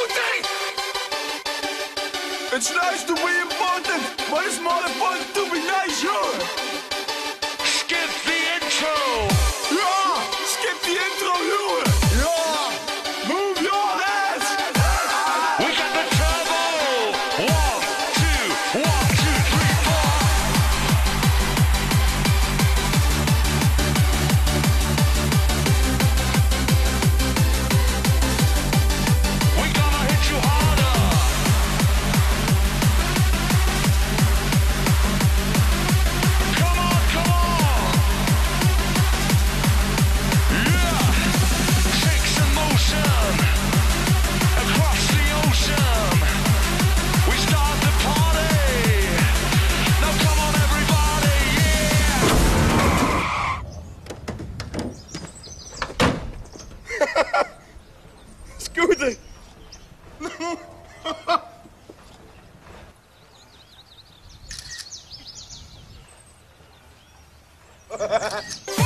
shooting! It's nice to be important, but it's more important to be nice, sure! Scusi! Ha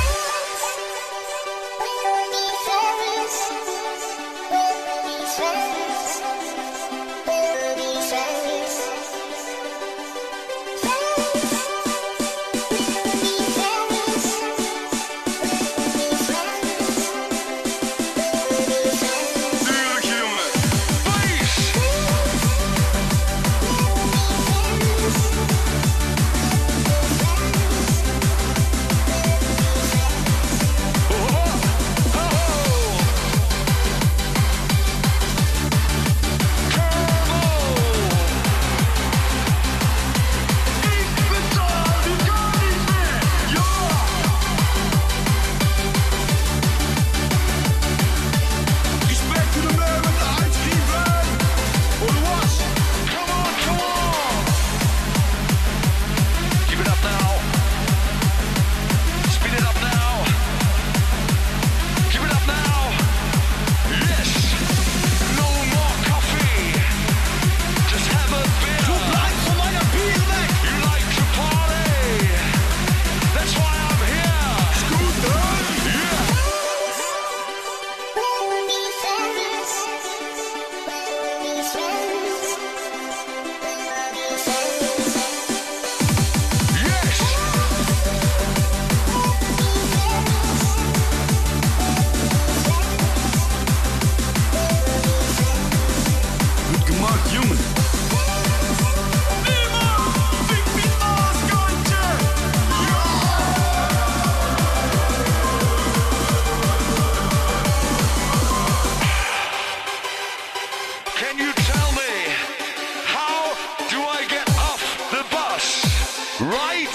Right!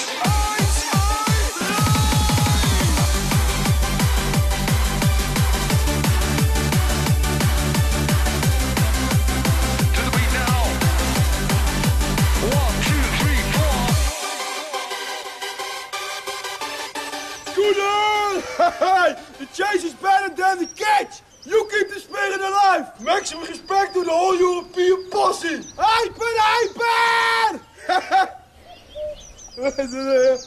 the chase is better than the catch! You keep the spirit alive! Maximum respect to the whole European posse! 子睿